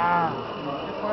Ah, ¿qué fue?